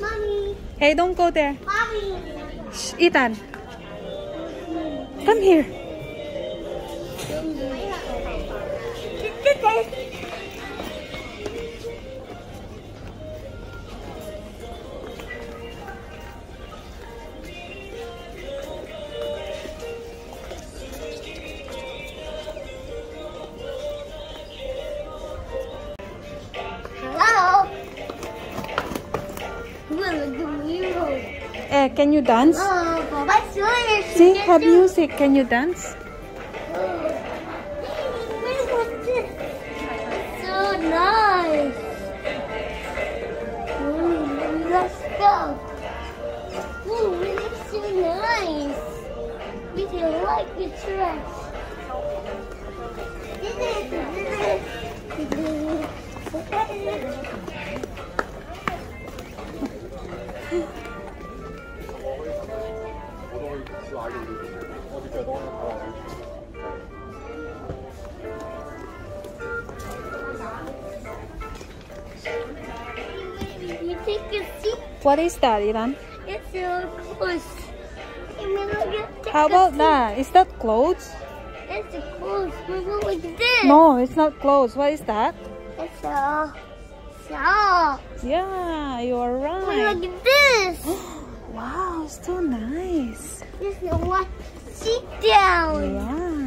Mommy. Hey, don't go there. Mommy. Shh, Ethan. Come here. Eh, can you dance? Oh. See, have music. Can you dance? So nice. Mm, let's go. Ooh, it's so nice. We can like the trash. You What is that, Ethan? It's so close. And we look at How about that? Is that clothes? It's. We go like this. No, it's not clothes. What is that? It's a saw. Yeah, you are We right. look at this. Wow, so nice. Is one. Sit down. Yeah.